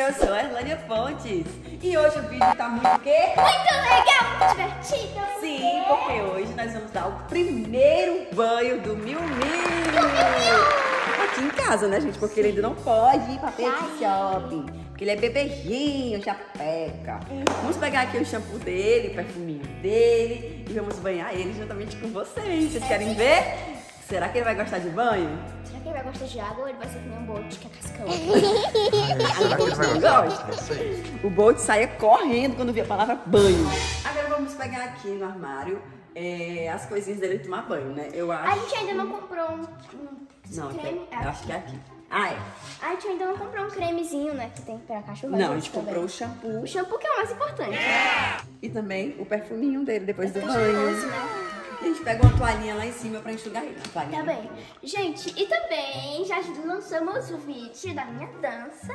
eu sou a Erlânia Pontes e hoje o vídeo tá muito o quê? Muito legal, muito divertido. Sim, porque hoje nós vamos dar o primeiro banho do Miu Miu. Aqui em casa, né, gente? Porque ele ainda não pode ir pra pet shopping. Porque ele é bebezinho, já peca. Vamos pegar aqui o shampoo dele, o perfuminho dele e vamos banhar ele juntamente com vocês. Vocês querem ver? Será que ele vai gostar de banho? Será que ele vai gostar de água ou ele vai ser que nem um bote que é cascão? Será que ele vai gostar? Sei. O Bolt saia correndo quando via a palavra banho. Agora vamos pegar aqui no armário é, as coisinhas dele tomar banho, né? Eu A acho. gente ainda não comprou um, um Não, creme. tem- acho que é aqui. Ah, é. A gente ainda não comprou um cremezinho, né? Que tem pra cachorro. Não, a gente comprou o O shampoo shampoo que é o mais importante. e também o perfuminho dele depois do banho. né? A gente pega uma toalhinha lá em cima pra enxugar ele. Toalhinha. Tá bem. Gente, e também já lançamos o vídeo da minha dança.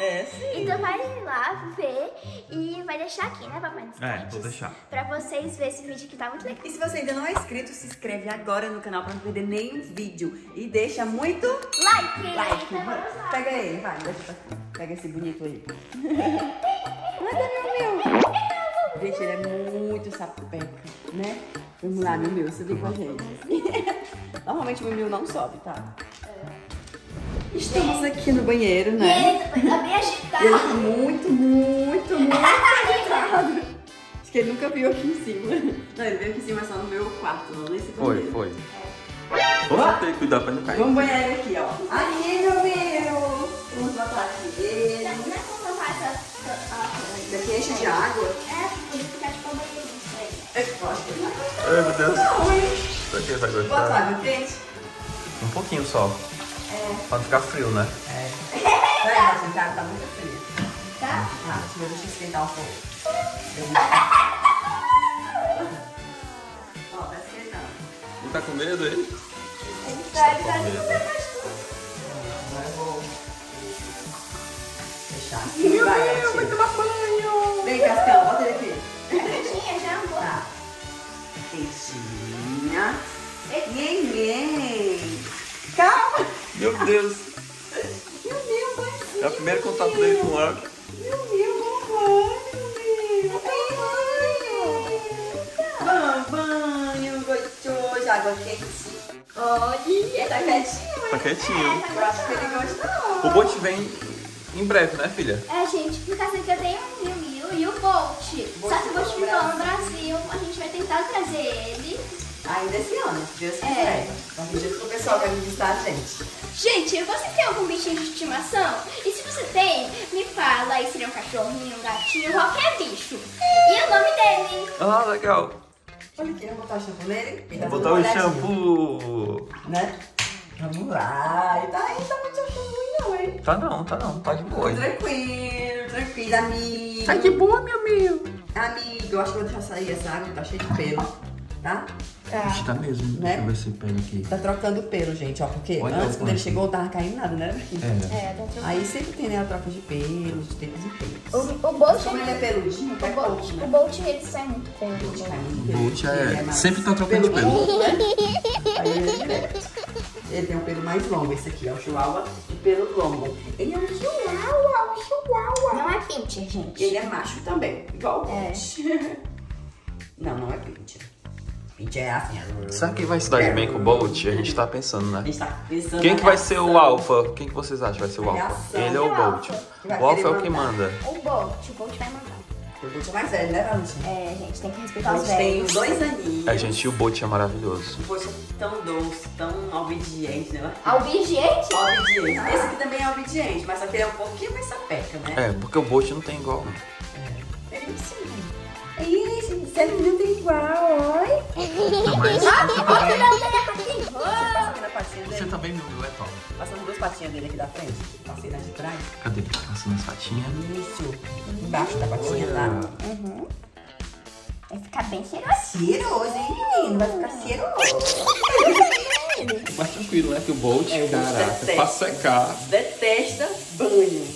É, sim. Então vai lá ver e vai deixar aqui, né, papai? Nos É, vou deixar. Pra vocês verem esse vídeo que tá muito legal. E se você ainda não é inscrito, se inscreve agora no canal pra não perder nenhum vídeo. E deixa muito Like! like. Então vamos lá. Pega ele, vai. Deixa pra... Pega esse bonito aí. Manda, meu meu. Gente, ele é muito sapeca, né? Vamos lá, meu meu, subi com a gente. Normalmente o meu não sobe, tá? Estamos aqui no banheiro, né? Eita, tá bem agitado. Ele tá muito, muito, muito agitado. Acho que ele nunca viu aqui em cima. Não, ele veio aqui em cima só no meu quarto, não nesse Foi, banheiro. foi. Vamos ter que cuidar pra não cair. Vamos banhar ele aqui, ó. Aqui, meu meu. Vamos botar aqui ele. A- Isso aqui enche de água. É, porque ele fica tipo um banheiro. É forte. Ai, meu Deus. Não, hein? Que ele vai Bota gostar? água quente. Um pouquinho só. Pra não ficar frio, né? É. Peraí, nossa, tá, tá muito frio. Tá? Ah, deixa eu, deixa eu esquentar um pouco. Ó, tá esquentando. Não tá com medo ele? Ele tá, ele tá com medo. Agora eu vou fechar aqui. Vai, gatinho. tomar banho. Vem, Cascão, bota ele aqui. Tinha já pouco. Tá. Quentinha. Neném. Calma. Meu Deus. Meu Deus, vai É o primeiro contato dele com água. Meu Deus, mamãe, meu Deus. Banho, banho, gostoso, água quente. Olha, tá quietinho, Tá hein? quietinho. Eu acho que ele gostou. O bote vem em breve, né, filha? É, gente, por E o Bolt. Só que o Bolt ficou no Brasil, a gente vai tentar trazer ele. Ainda esse ano, se Deus É. quiser. Acredito que o pessoal vai visitar a gente. Gente, você tem algum bichinho de estimação? E se você tem, me fala aí se ele é um cachorrinho, um gatinho, qualquer bicho. E o nome dele? Ah, legal. Olha aqui, vamos botar o shampoo nele? Ele tá Vou botar o molhadinho, shampoo. Né? Vamos lá. Ele tá aí, tá muito ruim não, hein? Tá não, tá não. Tá de boa. Tranquilo, tranquilo, amigo. Tá de boa, meu meu. Amigo, eu acho que vou deixar sair essa água, tá cheia de pelo, tá? Acho que tá mesmo. Né? Deixa eu ver se pega aqui. Tá trocando pelo, gente, ó, porque Olha antes, quando ele chegou, não tava caindo nada, né? É. É, tá trocando. Aí sempre tem, né, a troca de pelos, de tempos em tempos. O, o Bolt, Como ele é peludinho, o cai Bolt, pouco, o né? Bolt ele sai muito pelo. O pelo, Bolt é- sempre tá trocando de pelo. pelo mais longo, esse aqui é o chihuahua de pelo longo. Ele é um chihuahua, um chihuahua. Não é pincher, gente. Ele é macho também, igual o É. Bolt. Não, não é pincher. Pincher é assim. Será que vai se dar bem com o Bolt? A gente tá pensando, A né? gente tá pensando Quem que vai ser o alfa? Quem que vocês acham que vai ser o alfa? Ele ou o Bolt? O alfa querer é o que manda. O Bolt, o Bolt vai mandar. O Bolt é mais velho, né, Valentina? É, gente, tem que respeitar os gente tem velhos. dois aninhos. A gente, o Bolt é maravilhoso. Poxa, tão doce, tão obediente, né? Obediente? Obediente. Esse aqui também é obediente, mas só que ele é um pouquinho mais sapeca, né? É, porque o Bolt não tem igual. né? É isso. É isso, sério, não tem igual, oi. Não, mas Outro Patinhas dele aqui da frente. Passei na de trás. Cadê? Passando as patinhas. Isso. Embaixo da patinha lá. Uhum. Vai ficar bem cheiroso. Cheiroso, hein, menino? Vai ficar cheiroso. Mais tranquilo, né? Que o Bolt, É, o caraca, pra secar. Detesta banho.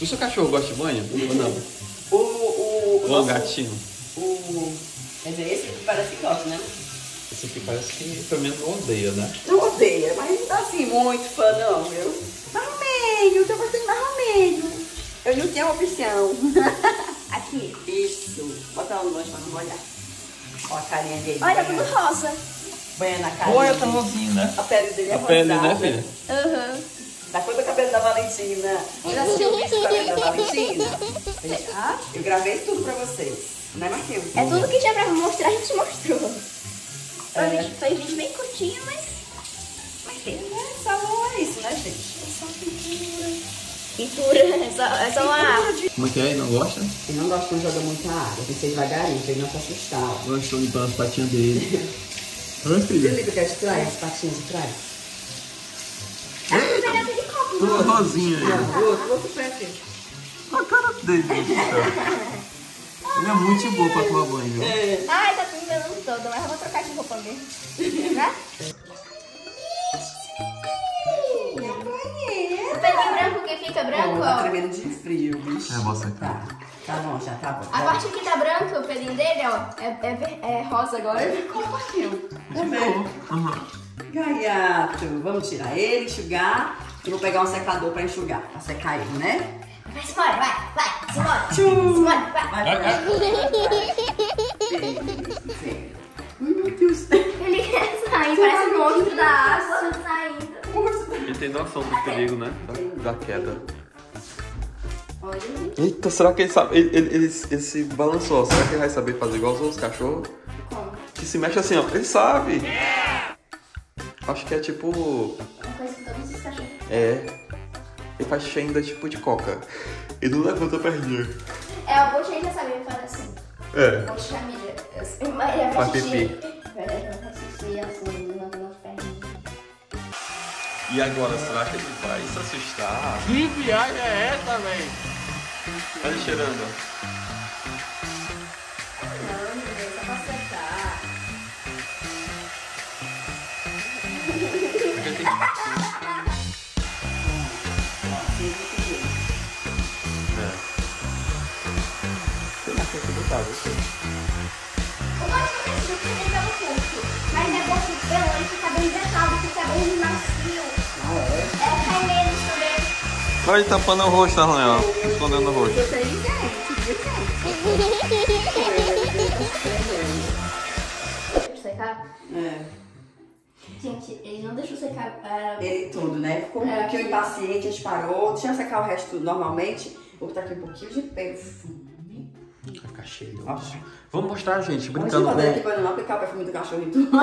O seu cachorro gosta de banho? Ou não? O, o, o nosso- gatinho? O, quer dizer, esse aqui parece que gosta, né? Esse aqui parece que pelo menos não odeia, né? Não odeia, mas não tá assim muito fã, não, viu? Mais ou menos, tô gostando mais ou menos. Eu não tenho opção. Aqui. Isso. Bota um longe pra não molhar. Ó a carinha dele. Olha, tá tudo rosa. Banhando a carinha. Olha, tá rosinho, né? A pele dele é A pele, rosada. né, filha? Aham. Da cor do cabelo da Valentina. Você assistiu o vídeo do cabelo da Valentina? Ah, eu gravei tudo pra vocês. Né, Marquinhos? É tudo que tinha pra mostrar, a gente mostrou. É. vídeo, foi vídeo bem curtinho, mas. Mas tem. É, salão é isso, né, gente? É só pintura. Pintura, é só, é só uma arte. Como é que é? Não gosta? Ele não gosta quando joga muita água. Tem que ser devagarinho, pra ele não se assustar. ó. Eu estou limpando as patinhas dele. Você filha. liga que é de trás, as patinhas de trás? Ah, mas ele é de copo. Tudo rosinha aí. O outro, o outro pé aqui. A cara dele, Ele é muito boa pra tomar banho, viu? Ai, tá tudo enganando todo, mas eu vou trocar de roupa mesmo. Né? O pelinho branco que fica branco, Pô, tá tremendo de frio, bicho. É, mostra aqui. Tá, tá bom, já tá bom. A parte que tá branca, o pelinho dele, ó, é, é, é rosa agora. Ficou um pouquinho. Tá vendo? Aham. Gaiato, vamos tirar ele, enxugar. Eu vou pegar um secador pra enxugar, pra secar ele, né? Vai, vai, vai, vai. Vai, vai. Ai, meu Deus. Ele quer sair, parece um monstro da água saindo. Ele tem noção do perigo, né? Da, da queda. Olha. Eita, será que ele sabe? Ele, ele, ele, ele se balançou. Será que ele vai saber fazer igual os outros cachorros? Como? Que se mexe assim, ó. Ele sabe. Acho que é tipo. Uma coisa que todos os cachorros. É. Ele faz ainda tipo de coca. Ele não levanta a perninha. É, o Bolt já sabia fazer assim. É. Bolt família. Mas ele xixi. faz xixi assim, levantando as perninhas. E agora, será que ele vai se assustar? Que viagem é essa? Olha ele cheirando. Não, menino, só pra acertar. Porque tem... é que você. Eu gosto desse do que pelo curto. Mas negócio de pelo, ele fica bem vetado, fica bem macio. É, cai menos também. Olha ele tampando o rosto, tá, Ronel? Escondendo o rosto. Eu sei, gente. Secar? É. Gente, ele não deixou secar. ah, Ele tudo, né? Ficou um É. pouquinho impaciente, a gente parou. Deixa eu secar o resto normalmente. Vou botar aqui um pouquinho de perfume. Vai ficar cheio. Nossa. Vamos mostrar, gente, Vamos brincando com... pra não aplicar o perfume do cachorro em tudo.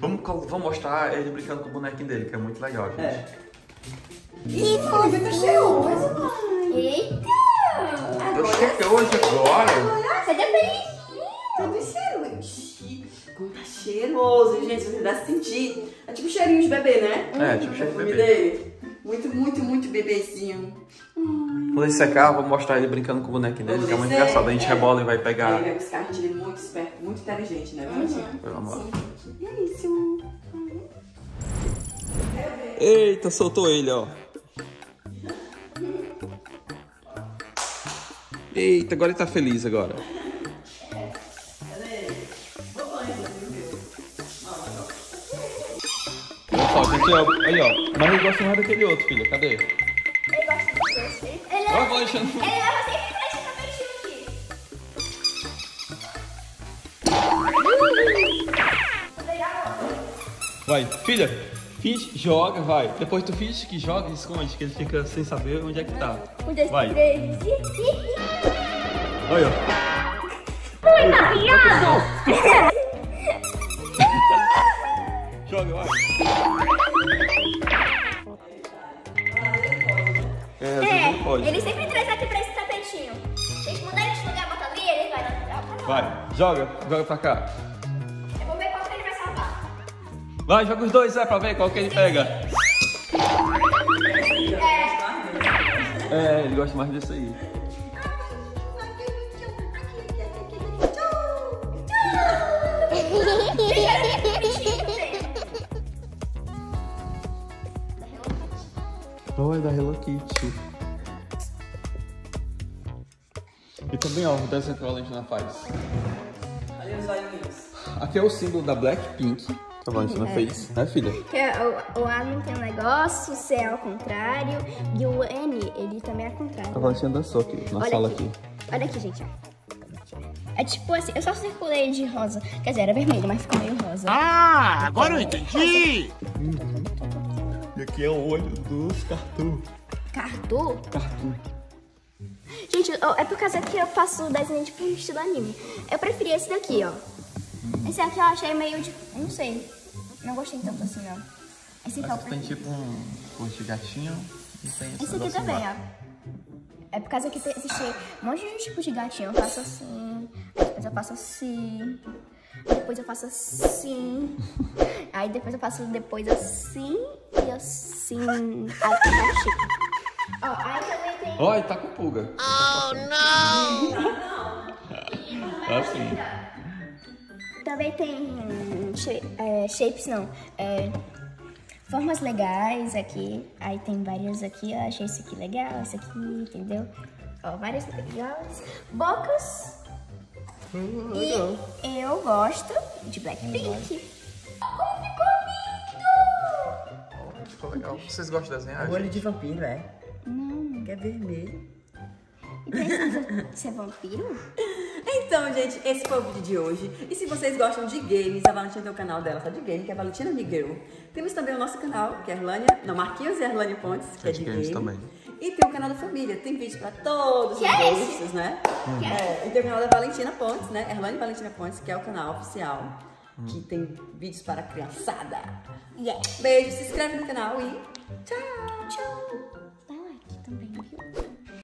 Vamos, vamos mostrar ele brincando com o bonequinho dele, que é muito legal, gente. É. Ih, foi, tá cheiroso. Eita! Eu cheguei hoje agora. Seja feliz! Tá bem cheiroso. Como tá cheiroso, gente. Se você dá sentir. É tipo cheirinho de bebê, né? É, tipo O cheiro de perfume bebê. dele. Muito, muito, muito bebezinho. Quando ele secar, eu vou mostrar ele brincando com o bonequinho dele, que é muito descer. engraçado. A gente É. rebola e vai pegar. ele vai buscar, gente, ele é muito esperto, muito inteligente, né? Vamos Uhum. Vamos lá. E é isso. Eita, soltou ele, ó. Eita, agora ele tá feliz agora. Gente, ó, aí, ó. Mas ele gosta mais daquele outro, filha. Cadê? Ele gosta dos dois. Ele, ele, Ó, leva, deixando. ele leva sempre tapetinho aqui. Vai, filha, finge, joga, vai. Depois tu finge que joga e esconde, que ele fica sem saber onde é que tá. Um, dois, Vai. três. Olha, ó. Joga, vai. ele sempre traz aqui pra esse tapetinho. Se mudar ele de lugar, bota ali, ele vai lá. Vai, joga, joga pra cá. Eu vou ver qual que ele vai salvar. Vai, joga os dois, é, pra ver qual que ele pega. É, ele gosta mais disso aí. Olha, da Hello Kitty. E também, ó, o desenho que a Valentina faz. Olha os olhinhos. Aqui é o símbolo da Blackpink. A Valentina fez, né, filha? Que é o, o A não tem um negócio, o C é ao contrário. E o N, ele também é ao contrário. A Valentina dançou aqui, na Olha sala aqui. aqui. Olha aqui, gente, ó. É tipo assim, eu só circulei de rosa. Quer dizer, era vermelho, mas ficou meio rosa. Ah, agora eu entendi! E aqui é o olho dos cartoon. Cartu? Cartoon. Gente, é por causa que eu faço desenho tipo um estilo anime. Eu preferi esse daqui, ó. Esse aqui eu achei meio de. Não sei. Não gostei tanto assim, não. Esse aqui eu Tem prefiro. tipo um curso de gatinho e tem esse Esse aqui também, ó. É por causa que tem- existe um monte de tipos de gatinho. Eu faço assim, depois eu faço assim, depois eu faço assim, aí depois eu faço depois assim e assim. Achei. Ó, aí também tem. Olha, tá com pulga. Oh, não! assim. Também tem shape- é, shapes, não. é, formas legais aqui. Aí tem várias aqui. Eu achei esse aqui legal, esse aqui, entendeu? Ó, várias legais. Bocas. E eu gosto de Blackpink. Como ficou lindo! Ficou legal. Vocês gostam de desenhar? O olho de vampiro, é? Que é vermelho. precisa ser vampiro? Então, gente, esse foi o vídeo de hoje. E se vocês gostam de games, a Valentina tem o canal dela só de game, que é Valentina Miguel. Temos também o nosso canal, que é Erlânia, não, Marquinhos e Erlânia Pontes, que é, de, games game. também. E tem o canal da família, tem vídeo pra todos Que os é esse? gostos, né? Hum. É, e tem o canal da Valentina Pontes, né? Erlânia Valentina Pontes, que é o canal oficial, Hum. que tem vídeos para criançada. Yeah. Beijo, se inscreve no canal e tchau! Tchau!